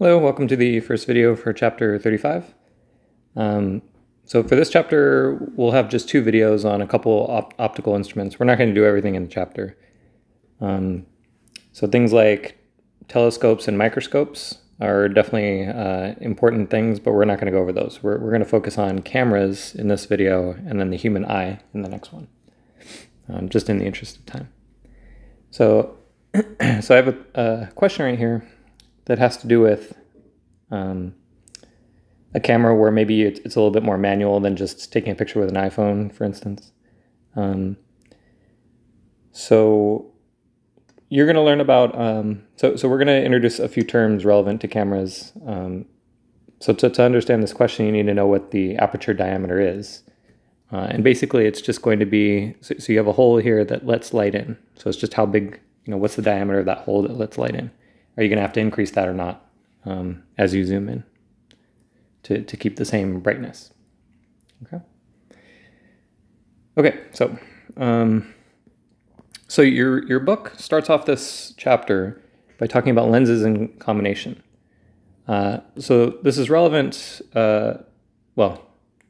Hello, welcome to the first video for chapter 35. Um, so for this chapter, we'll have just two videos on a couple op optical instruments. We're not going to do everything in the chapter. Um, so things like telescopes and microscopes are definitely uh, important things, but we're not going to go over those. We're, we're going to focus on cameras in this video and then the human eye in the next one, um, just in the interest of time. So, so I have a, a question right here that has to do with um, a camera where maybe it's, a little bit more manual than just taking a picture with an iPhone, for instance. Um, so you're going to learn about, um, so, so we're going to introduce a few terms relevant to cameras. Um, so to, to understand this question, you need to know what the aperture diameter is. Uh, and basically it's just going to be, so, so you have a hole here that lets light in. So it's just how big, you know, what's the diameter of that hole that lets light in are you going to have to increase that or not um, as you zoom in to, to keep the same brightness. Okay. Okay, so um, so your your book starts off this chapter by talking about lenses in combination. Uh, so this is relevant. Uh, well,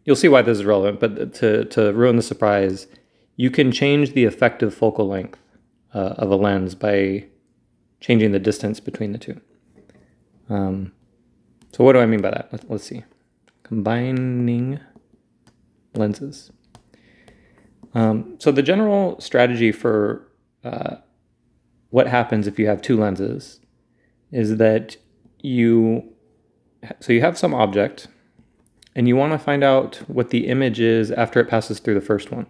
you'll see why this is relevant, but to to ruin the surprise, you can change the effective focal length uh, of a lens by changing the distance between the two. Um, so what do I mean by that? Let, us see. Combining lenses. Um, so the general strategy for uh, what happens if you have two lenses is that you, so you have some object and you want to find out what the image is after it passes through the first one.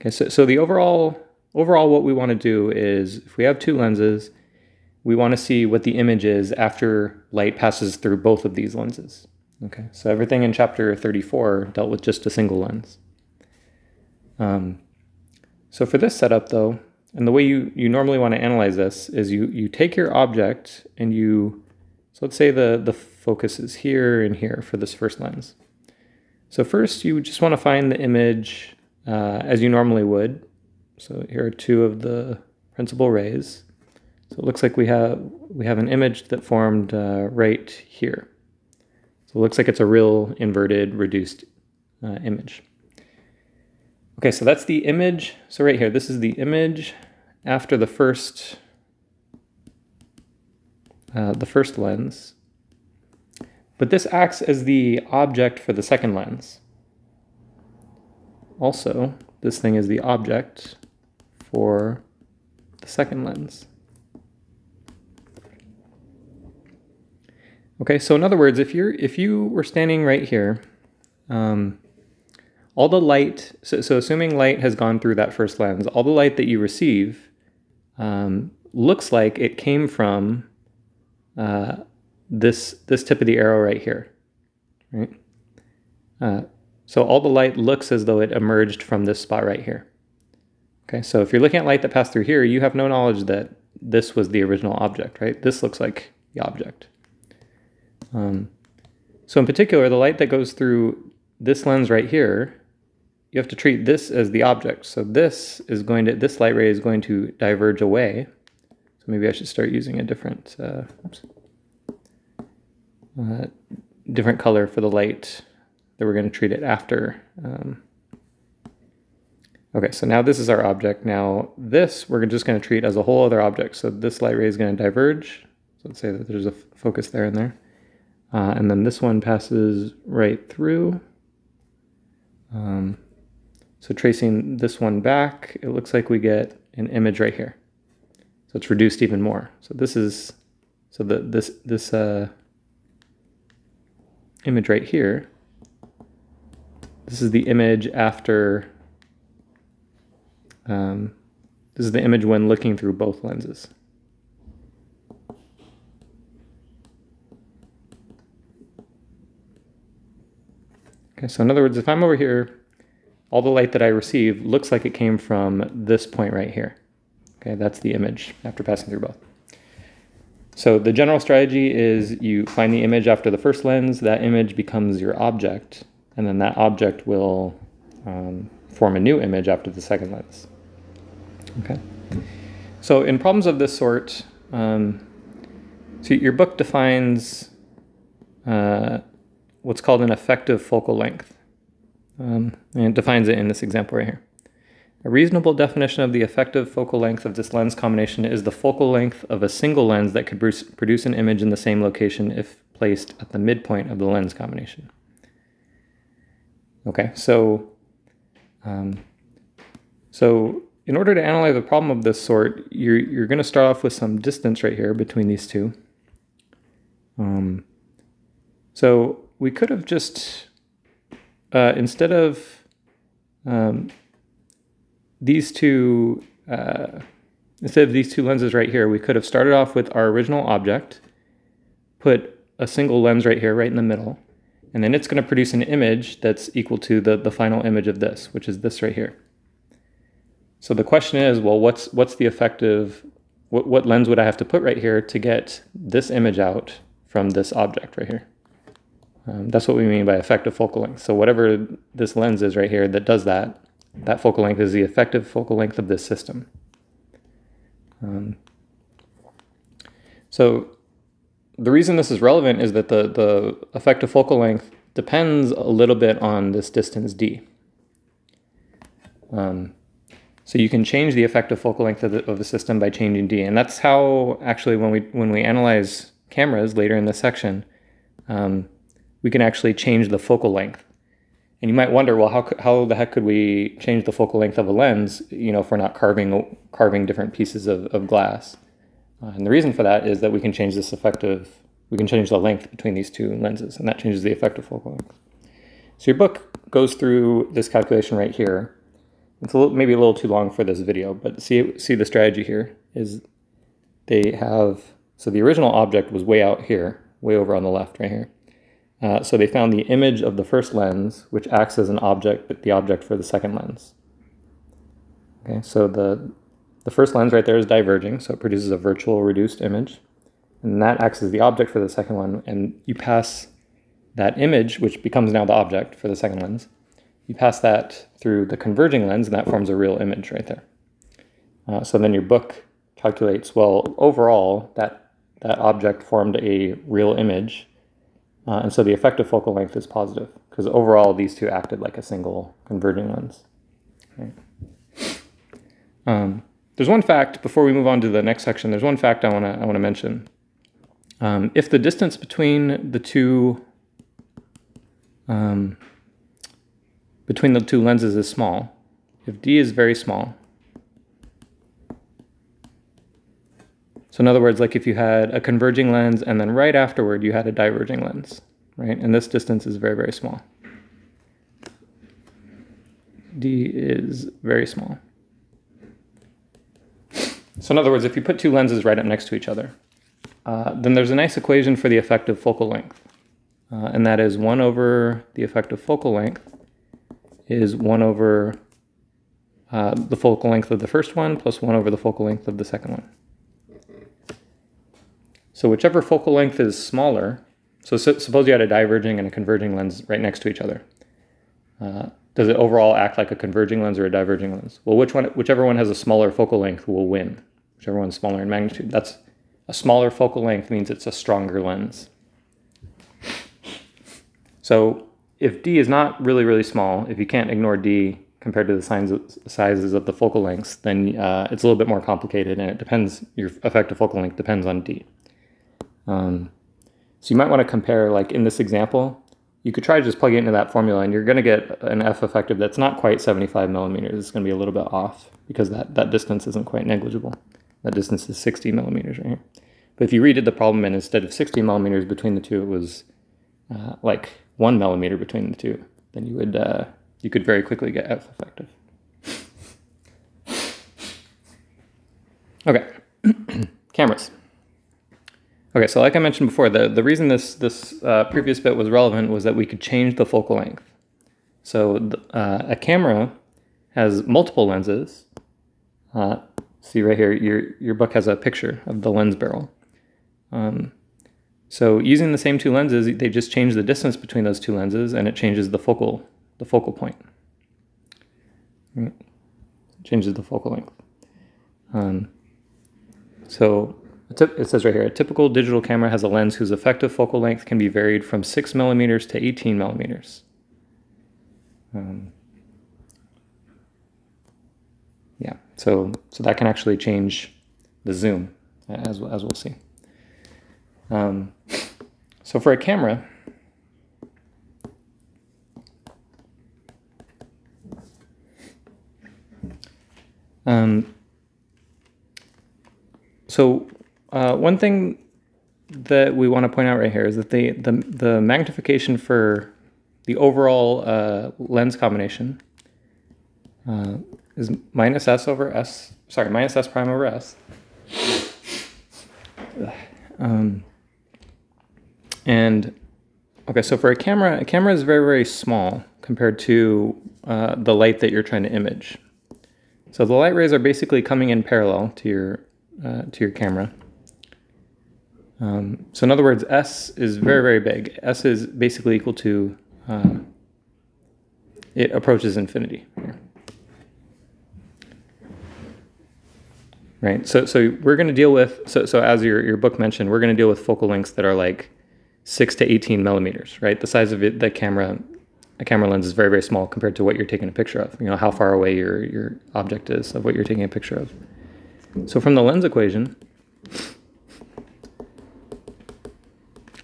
Okay, so, so the overall Overall, what we want to do is, if we have two lenses, we want to see what the image is after light passes through both of these lenses. Okay, so everything in chapter 34 dealt with just a single lens. Um, so for this setup though, and the way you, you normally want to analyze this is you, you take your object and you, so let's say the, the focus is here and here for this first lens. So first you just want to find the image uh, as you normally would so here are two of the principal rays. So it looks like we have we have an image that formed uh, right here. So it looks like it's a real inverted reduced uh, image. Okay, so that's the image. So right here, this is the image after the first uh, the first lens. But this acts as the object for the second lens. Also, this thing is the object for the second lens. Okay, so in other words, if you're if you were standing right here, um, all the light, so, so, assuming light has gone through that first lens, all the light that you receive um, looks like it came from uh, this this tip of the arrow right here, right? Uh, so all the light looks as though it emerged from this spot right here. Okay, so if you're looking at light that passed through here, you have no knowledge that this was the original object, right? This looks like the object. Um, so in particular, the light that goes through this lens right here, you have to treat this as the object. So this is going to, this light ray is going to diverge away. So maybe I should start using a different, uh, uh, different color for the light that we're going to treat it after. Um, Okay, so now this is our object. Now this we're just going to treat as a whole other object. So this light ray is going to diverge. So let's say that there's a focus there and there. Uh, and then this one passes right through. Um, so tracing this one back, it looks like we get an image right here. So it's reduced even more. So this is, so the, this, this uh, image right here, this is the image after um, this is the image when looking through both lenses. Okay, so in other words, if I'm over here, all the light that I receive looks like it came from this point right here. Okay, that's the image after passing through both. So the general strategy is you find the image after the first lens, that image becomes your object, and then that object will um, form a new image after the second lens. Okay. So in problems of this sort, um, So your book defines uh, what's called an effective focal length. Um, and it defines it in this example right here. A reasonable definition of the effective focal length of this lens combination is the focal length of a single lens that could produce an image in the same location if placed at the midpoint of the lens combination. Okay, so um, so in order to analyze a problem of this sort, you're, you're going to start off with some distance right here between these two. Um, so we could have just, uh, instead of um, these two, uh, instead of these two lenses right here, we could have started off with our original object, put a single lens right here, right in the middle, and then it's going to produce an image that's equal to the, the final image of this, which is this right here. So the question is, well, what's what's the effective, what, what lens would I have to put right here to get this image out from this object right here? Um, that's what we mean by effective focal length. So whatever this lens is right here that does that, that focal length is the effective focal length of this system. Um, so the reason this is relevant is that the, the effective focal length depends a little bit on this distance d. Um, so you can change the effective focal length of the, of the system by changing d, and that's how actually when we when we analyze cameras later in this section, um, we can actually change the focal length. And you might wonder, well, how, how the heck could we change the focal length of a lens, you know, if we're not carving, carving different pieces of, of glass? Uh, and the reason for that is that we can change this effective, we can change the length between these two lenses, and that changes the effective focal length. So your book goes through this calculation right here. It's a little, maybe a little too long for this video, but see, see the strategy here is they have, so the original object was way out here, way over on the left right here. Uh, so they found the image of the first lens, which acts as an object, but the object for the second lens. Okay, so the, the first lens right there is diverging, so it produces a virtual reduced image. And that acts as the object for the second one, and you pass that image, which becomes now the object for the second lens, you pass that through the converging lens, and that forms a real image right there. Uh, so then your book calculates, well, overall, that, that object formed a real image, uh, and so the effective focal length is positive because overall these two acted like a single converging lens. Okay. Um, there's one fact before we move on to the next section. There's one fact I want to I want to mention. Um, if the distance between the two um, between the two lenses is small, if d is very small, So in other words, like if you had a converging lens and then right afterward you had a diverging lens, right? And this distance is very, very small. D is very small. So in other words, if you put two lenses right up next to each other, uh, then there's a nice equation for the effective focal length. Uh, and that is 1 over the effective focal length is 1 over uh, the focal length of the first one plus 1 over the focal length of the second one. So whichever focal length is smaller, so suppose you had a diverging and a converging lens right next to each other. Uh, does it overall act like a converging lens or a diverging lens? Well, which one, whichever one has a smaller focal length will win. Whichever one's smaller in magnitude. That's a smaller focal length means it's a stronger lens. So if D is not really, really small, if you can't ignore D compared to the sizes of the focal lengths, then uh, it's a little bit more complicated and it depends, your effective focal length depends on D. Um, so you might want to compare, like in this example, you could try to just plug it into that formula and you're going to get an F effective that's not quite 75 millimeters. It's going to be a little bit off because that, that distance isn't quite negligible. That distance is 60 millimeters right here. But if you redid the problem and instead of 60 millimeters between the two, it was uh, like one millimeter between the two, then you would uh, you could very quickly get F effective. Okay, cameras. Okay, so like I mentioned before, the, the reason this, this uh, previous bit was relevant was that we could change the focal length. So uh, a camera has multiple lenses. Uh, see right here, your, your book has a picture of the lens barrel. Um, so using the same two lenses, they just change the distance between those two lenses and it changes the focal, the focal point. Right? Changes the focal length. Um, so it says right here, a typical digital camera has a lens whose effective focal length can be varied from 6 millimeters to 18 millimeters. Um, yeah, so, so that can actually change the zoom, as, as we'll see. Um, so for a camera, um, so uh, one thing that we want to point out right here is that the, the, the magnification for the overall uh, lens combination uh, is minus s over s, sorry, minus s prime over s. Um, and okay, so for a camera, a camera is very, very small compared to uh, the light that you're trying to image. So the light rays are basically coming in parallel to your, uh, to your camera. Um, so in other words, S is very, very big. S is basically equal to, uh, it approaches infinity. Right, so, so we're going to deal with, so, so as your, your book mentioned, we're going to deal with focal lengths that are like 6 to 18 millimeters, right? The size of it, the camera, a camera lens is very, very small compared to what you're taking a picture of, you know, how far away your, your object is of what you're taking a picture of. So from the lens equation,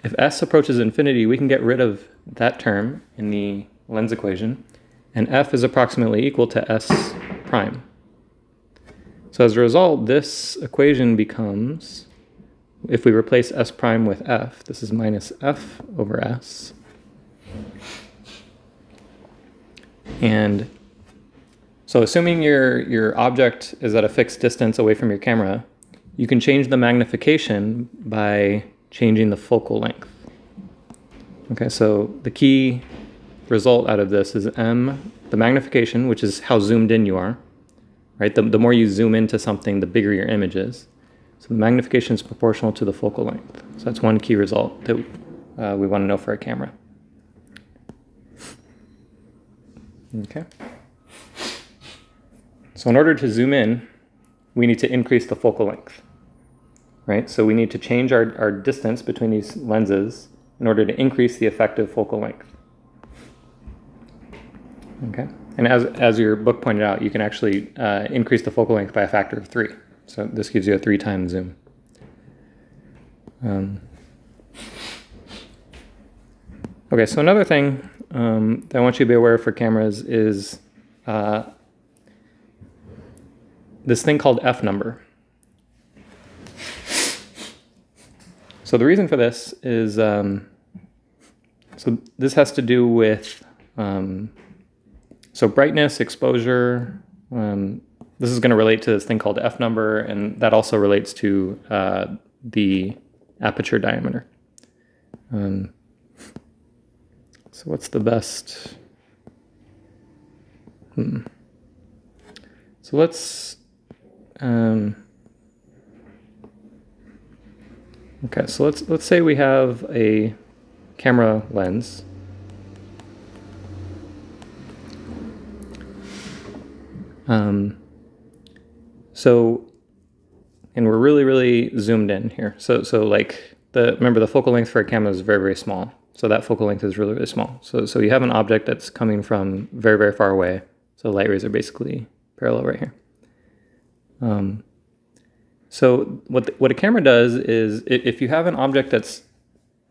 If s approaches infinity, we can get rid of that term in the lens equation, and f is approximately equal to s prime. So as a result, this equation becomes, if we replace s prime with f, this is minus f over s. And so assuming your, your object is at a fixed distance away from your camera, you can change the magnification by changing the focal length. Okay, so the key result out of this is M, the magnification, which is how zoomed in you are, right? The, the more you zoom into something, the bigger your image is. So the magnification is proportional to the focal length. So that's one key result that uh, we want to know for a camera. Okay. So in order to zoom in, we need to increase the focal length right? So we need to change our, our distance between these lenses in order to increase the effective focal length. Okay, and as, as your book pointed out, you can actually uh, increase the focal length by a factor of three. So this gives you a three times zoom. Um, okay, so another thing um, that I want you to be aware of for cameras is uh, this thing called F number. So the reason for this is, um, so this has to do with, um, so brightness, exposure, um, this is going to relate to this thing called f number, and that also relates to uh, the aperture diameter. Um, so what's the best? Hmm. So let's, um, Okay, so let's let's say we have a camera lens. Um, so, and we're really, really zoomed in here. So, so like the, remember the focal length for a camera is very, very small. So that focal length is really, really small. So, so you have an object that's coming from very, very far away. So light rays are basically parallel right here. Um, so what, the, what a camera does is if you have an object that's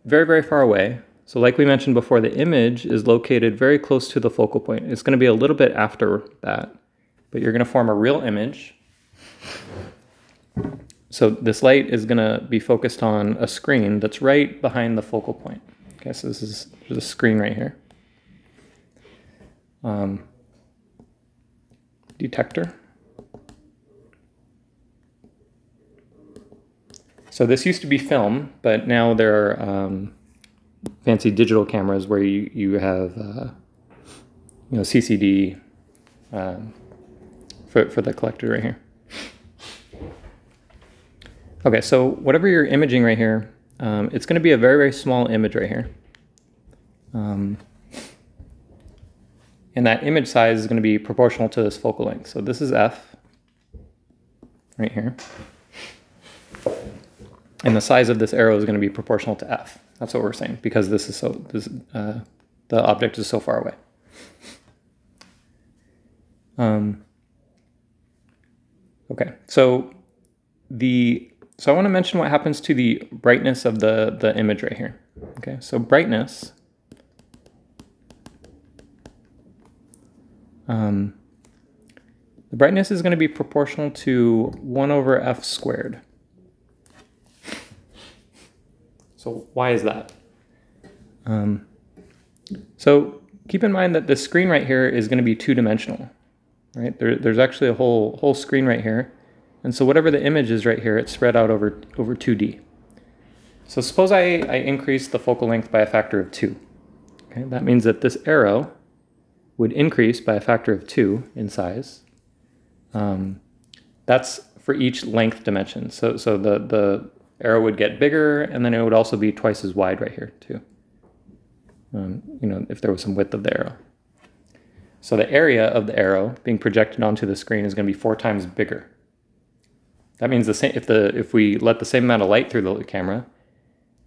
very, very far away, so like we mentioned before, the image is located very close to the focal point. It's going to be a little bit after that, but you're going to form a real image. So this light is going to be focused on a screen that's right behind the focal point. Okay, so this is the screen right here. Um, detector. So this used to be film, but now there are um, fancy digital cameras where you, you have, uh, you know, CCD um, for, for the collector right here. Okay, so whatever you're imaging right here, um, it's going to be a very, very small image right here. Um, and that image size is going to be proportional to this focal length. So this is f right here. and the size of this arrow is going to be proportional to f. That's what we're saying because this is so this uh, the object is so far away. Um, okay, so the so I want to mention what happens to the brightness of the the image right here. Okay, so brightness. Um, the brightness is going to be proportional to 1 over f squared. So why is that? Um, so keep in mind that the screen right here is going to be two-dimensional, right? There, there's actually a whole whole screen right here, and so whatever the image is right here, it's spread out over over 2D. So suppose I, I increase the focal length by a factor of 2. Okay, that means that this arrow would increase by a factor of 2 in size. Um, that's for each length dimension. So, so the, the arrow would get bigger, and then it would also be twice as wide right here too. Um, you know, if there was some width of the arrow. So the area of the arrow being projected onto the screen is going to be four times bigger. That means the same, if, the, if we let the same amount of light through the camera,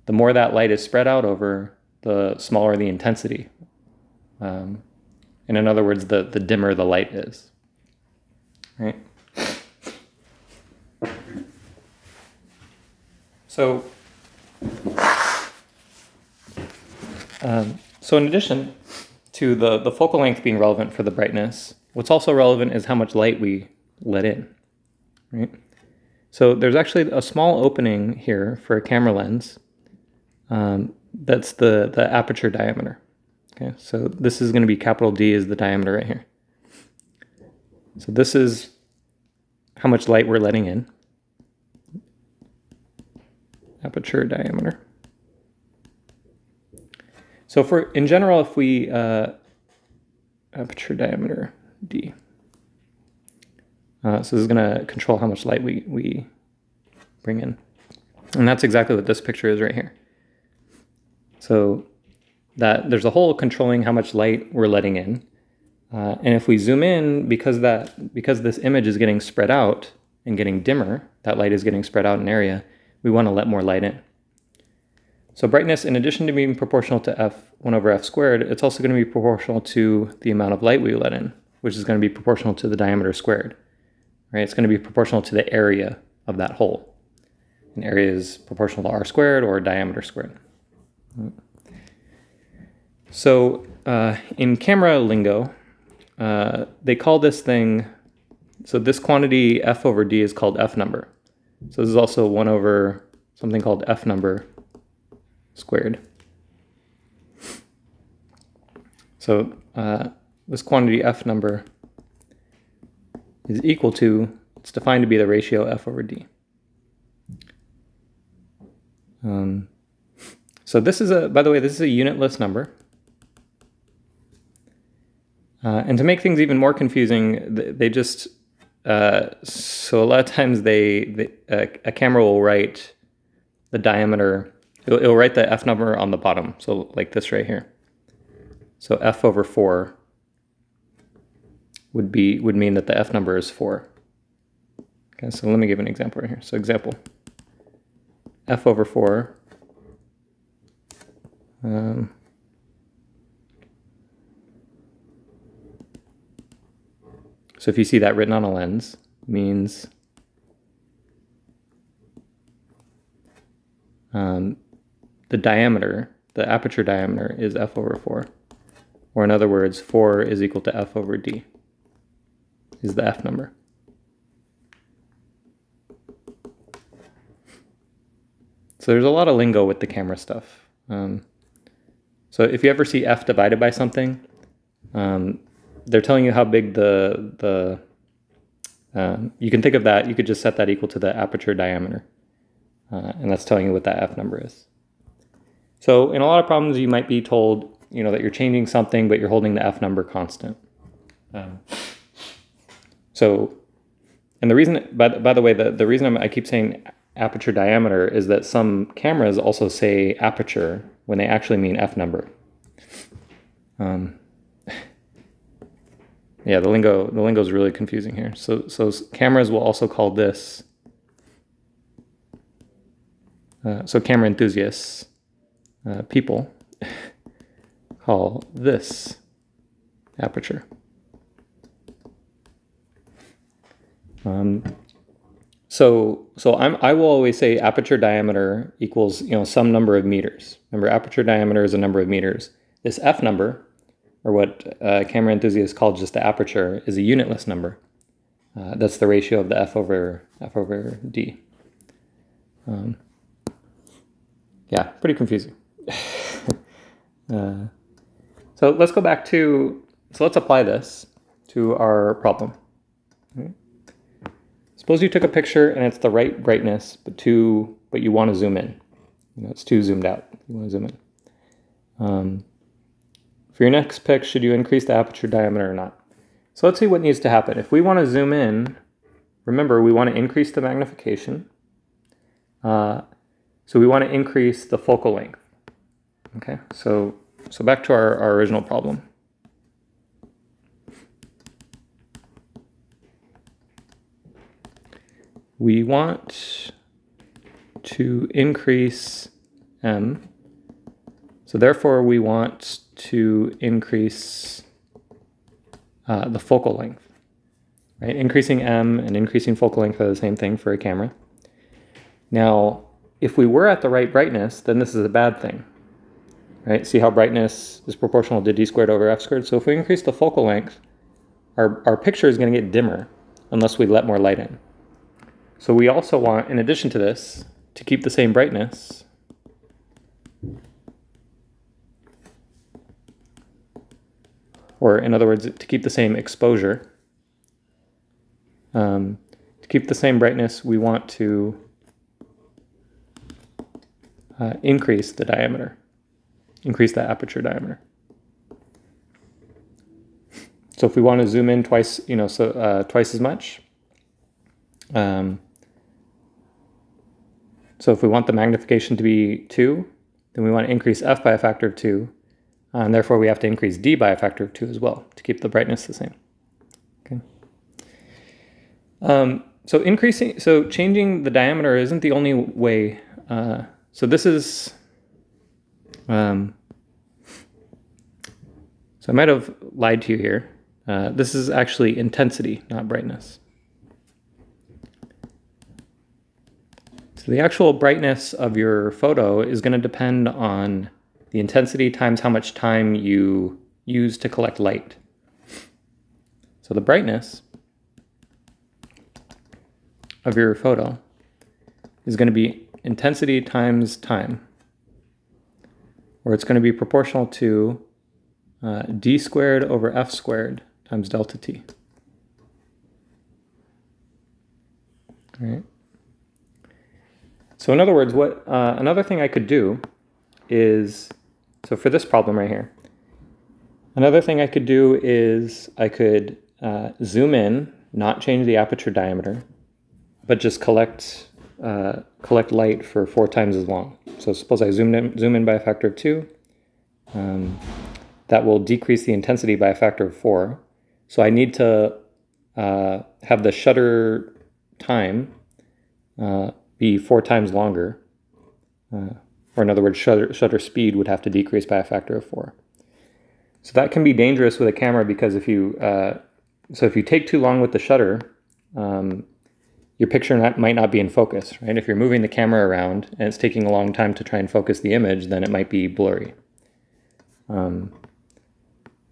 the more that light is spread out over, the smaller the intensity. Um, and in other words, the, the dimmer the light is. Right? So, um, so in addition to the, the focal length being relevant for the brightness, what's also relevant is how much light we let in, right? So there's actually a small opening here for a camera lens. Um, that's the, the aperture diameter. Okay, so this is going to be capital D is the diameter right here. So this is how much light we're letting in aperture diameter. So for in general, if we uh, aperture diameter d, uh, so this is going to control how much light we we bring in, and that's exactly what this picture is right here. So that there's a hole controlling how much light we're letting in, uh, and if we zoom in, because that because this image is getting spread out and getting dimmer, that light is getting spread out in area we want to let more light in. So brightness, in addition to being proportional to f 1 over f squared, it's also going to be proportional to the amount of light we let in, which is going to be proportional to the diameter squared. Right? It's going to be proportional to the area of that hole. And area is proportional to r squared or diameter squared. So uh, in camera lingo, uh, they call this thing, so this quantity f over d is called f number. So this is also 1 over something called f number squared. So uh, this quantity f number is equal to, it's defined to be the ratio f over d. Um, so this is a, by the way, this is a unitless number. Uh, and to make things even more confusing, they just uh, so a lot of times they, they uh, a camera will write the diameter. It'll, it'll, write the f number on the bottom. So like this right here. So f over four would be would mean that the f number is four. Okay, so let me give an example right here. So example, f over four. Um, So if you see that written on a lens, means um, the diameter, the aperture diameter is f over 4. Or in other words, 4 is equal to f over d is the f number. So there's a lot of lingo with the camera stuff. Um, so if you ever see f divided by something, um, they're telling you how big the the um, you can think of that. You could just set that equal to the aperture diameter, uh, and that's telling you what that f number is. So in a lot of problems, you might be told you know that you're changing something, but you're holding the f number constant. Um, so, and the reason, by, by the way, the, the reason I'm, I keep saying aperture diameter is that some cameras also say aperture when they actually mean f number. Um, yeah, the lingo the lingo is really confusing here. So so cameras will also call this uh, so camera enthusiasts, uh, people, call this aperture. Um, so so I'm, I will always say aperture diameter equals you know some number of meters. Remember, aperture diameter is a number of meters. This f number, or what uh, camera enthusiasts call just the aperture, is a unitless number. Uh, that's the ratio of the f over f over d. Um, yeah, pretty confusing. uh, so let's go back to, so let's apply this to our problem. Suppose you took a picture and it's the right brightness, but too, but you want to zoom in. You know, it's too zoomed out. You want to zoom in. Um, for your next pic, should you increase the aperture diameter or not? So let's see what needs to happen. If we want to zoom in, remember we want to increase the magnification. Uh, so we want to increase the focal length. Okay, so, so back to our, our original problem. We want to increase m. So therefore we want to increase uh, the focal length. Right? Increasing m and increasing focal length are the same thing for a camera. Now, if we were at the right brightness, then this is a bad thing. Right? See how brightness is proportional to d squared over f squared? So if we increase the focal length, our, our picture is going to get dimmer unless we let more light in. So we also want, in addition to this, to keep the same brightness, or in other words, to keep the same exposure. Um, to keep the same brightness, we want to uh, increase the diameter, increase the aperture diameter. So if we want to zoom in twice, you know, so uh, twice as much. Um, so if we want the magnification to be 2, then we want to increase f by a factor of 2, uh, and therefore we have to increase d by a factor of 2 as well to keep the brightness the same. Okay. Um, so increasing, so changing the diameter isn't the only way uh, so this is, um, so I might have lied to you here. Uh, this is actually intensity, not brightness. So the actual brightness of your photo is going to depend on the intensity times how much time you use to collect light. So the brightness of your photo is going to be intensity times time, or it's going to be proportional to uh, d squared over f squared times delta t. All right. So in other words, what uh, another thing I could do is, so for this problem right here, another thing I could do is I could uh, zoom in, not change the aperture diameter, but just collect uh, collect light for four times as long. So suppose I zoom in, zoom in by a factor of two. Um, that will decrease the intensity by a factor of four. So I need to uh, have the shutter time uh, be four times longer. Uh, or in other words, shutter, shutter speed would have to decrease by a factor of four. So that can be dangerous with a camera because if you, uh, so if you take too long with the shutter, um, your picture not, might not be in focus, right? If you're moving the camera around and it's taking a long time to try and focus the image, then it might be blurry. Um,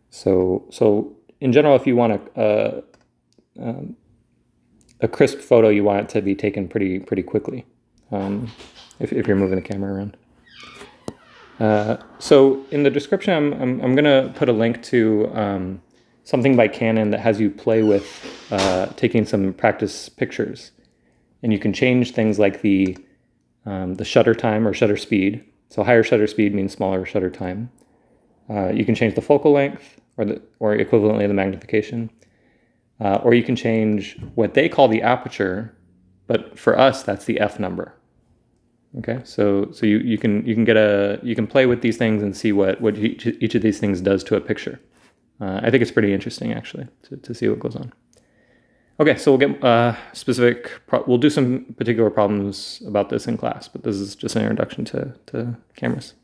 so, so in general, if you want to a, um, a, crisp photo, you want it to be taken pretty pretty quickly um, if, if you're moving the camera around. Uh, so in the description, I'm, I'm, I'm going to put a link to um, something by Canon that has you play with uh, taking some practice pictures and you can change things like the um, the shutter time or shutter speed. So higher shutter speed means smaller shutter time. Uh, you can change the focal length or the or equivalently the magnification, uh, or you can change what they call the aperture, but for us that's the f number. Okay, so so you, you can you can get a you can play with these things and see what what each, each of these things does to a picture. Uh, I think it's pretty interesting actually to, to see what goes on. Okay, so we'll get uh, specific. We'll do some particular problems about this in class, but this is just an introduction to to cameras.